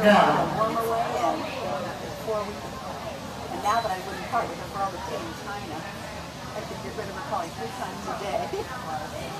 and now that I wouldn't part with her for all the tea in China, I could get rid of her probably three times a day.